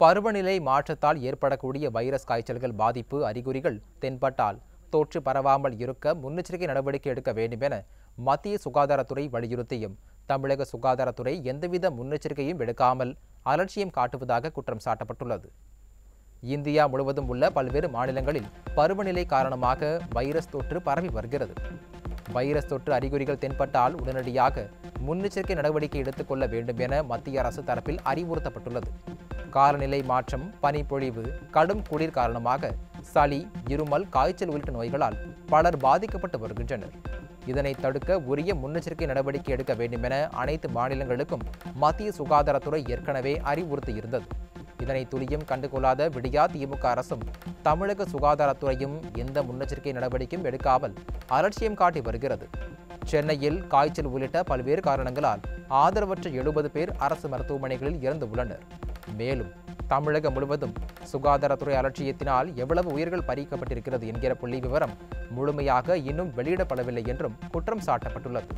பருவநிலை மாற்றத்தால் ஏற்படக்கூடிய வைரஸ் காய்ச்சல்கள் பாதிப்பு அறிகுறிகள் தென்பட்டால் தொற்று பரவாமல் இருக்க முன்னெச்சரிக்கை நடவடிக்கை எடுக்க வேண்டும் என மத்திய சுகாதாரத்துறை வலியுறுத்தியும் தமிழக சுகாதாரத்துறை எந்தவித முன்னெச்சரிக்கையும் எடுக்காமல் அலட்சியம் காட்டுவதாக குற்றம் சாட்டப்பட்டுள்ளது. இந்தியா முழுவதும் உள்ள பல்வேறு மாநிலங்களில் பருவநிலை காரணமாக வைரஸ் தொற்று பரவி வருகிறது. வைரஸ் தொற்று அறிகுறிகள் தென்பட்டால் உடனடியாக முன்னெச்சரிக்கை நடவடிக்கை எடுத்துக்கொள்ள வேண்டும் என மத்திய அரசு தரப்பில் அறிவுறுத்தப்பட்டுள்ளது. காலநிலை மாற்றம் பனிப்பொழிவு கடும் குளிர் காரணமாக சளி இருமல் காய்ச்சல் உள்ளிட்ட நோய்களால் பலர் பாதிக்கப்பட்டு வருகின்றனர். இதனை தடுக்க உரிய முன்னெச்சரிக்கை நடவடிக்கை எடுக்க வேண்டும் என அனைத்து மாநிலங்களுக்கும் மத்திய சுகாதாரத்துறை ஏற்கனவே அறிவுறுத்தியிருந்தது. இதனை துளியும் கண்டுகொள்ளாத விடியா திமுக அரசும் தமிழக சுகாதாரத்துறையும் எந்த முன்னெச்சரிக்கை நடவடிக்கையும் எடுக்காமல் அலட்சியம் காட்டி வருகிறது. சென்னையில் காய்ச்சல் உள்ளிட்ட பல்வேறு காரணங்களால் ஆதரவற்ற எழுபது பேர் அரசு மருத்துவமனைகளில் இறந்து உள்ளனர். மேலும் தமிழகம் முழுவதும் சுகாதாரத்துறை அலட்சியத்தினால் எவ்வளவு உயிர்கள் பறிக்கப்பட்டிருக்கிறது என்கிற புள்ளி விவரம் முழுமையாக இன்னும் வெளியிடப்படவில்லை என்றும் குற்றம் சாட்டப்பட்டுள்ளது.